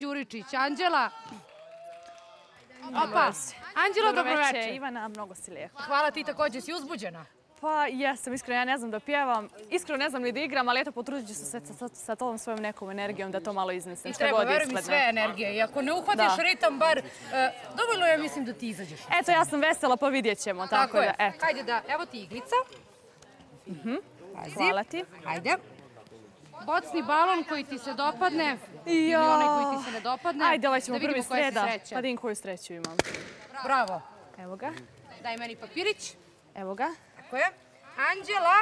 Đuričić, Anđela. Opa, Anđela, dobroveče. Ivana, mnogo si lijepa. Hvala ti također, si uzbuđena? Pa jesam, iskreno, ja ne znam da pjevam. Iskreno ne znam ni da igram, ali eto, potrudit ću se sa, sa tom svojom nekom energijom da to malo iznesem. I treba, veruj mi, sve energije. I ako ne uhvatiš ritam, bar, uh, dovoljno je, mislim, da ti izađeš. Eto, ja sam vesela, pa vidjet ćemo. Tako, tako je. Da, eto. Hajde da, evo ti iglica. Uh -huh. Hvala ti. Hajde bocni balon koji ti se dopadne ili onaj koji ti se ne dopadne. Ajde, ovaj ćemo prvi sreda, pa da vidim koju sreću imam. Bravo. Evo ga. Daj meni papirić. Evo ga. Tako je. Anđela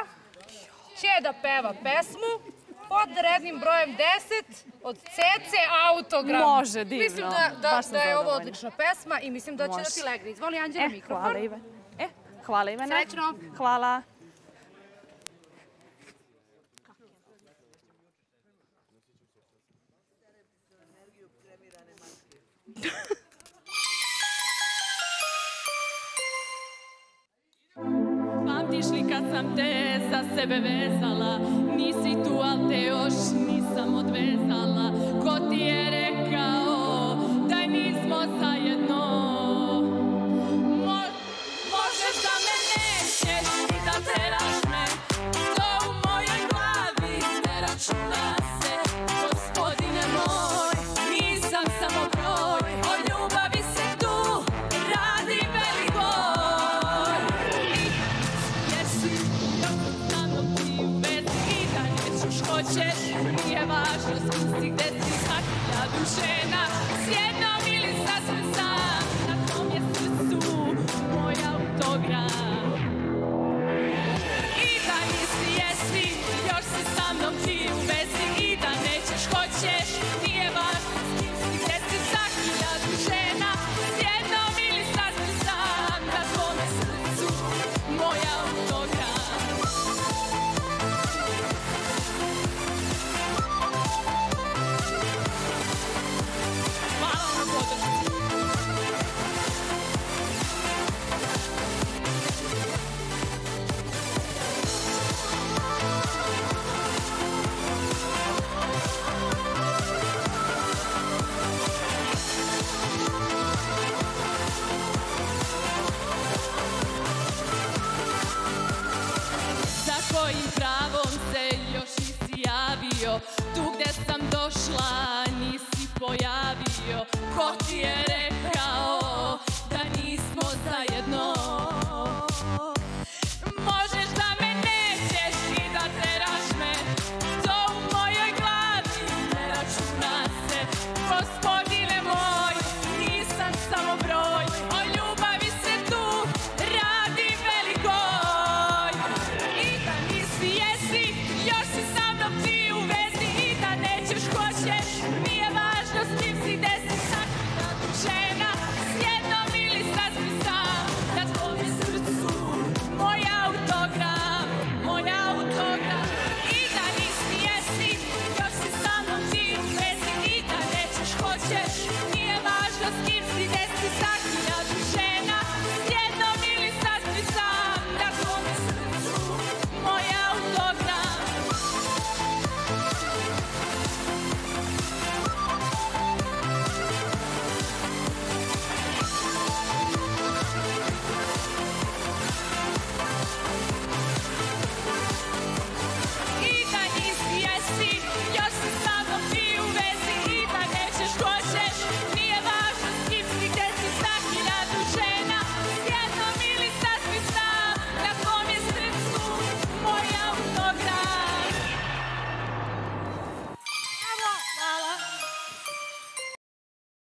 će da peva pesmu pod rednim brojem 10 od CC Autogram. Može, divno. Mislim da, da, da je ovo odlična pesma i mislim da će da ti legne. Izvoli Anđela eh, mikrofon. Hvala Ivan. Eh, hvala Ivana. Srećno. Hvala. Pamtiš li kad sam te za sebe vezala, nisi tu, al te još Shena. Javio Tu gde sam došla nisi pojavio. Ko ti je rekao?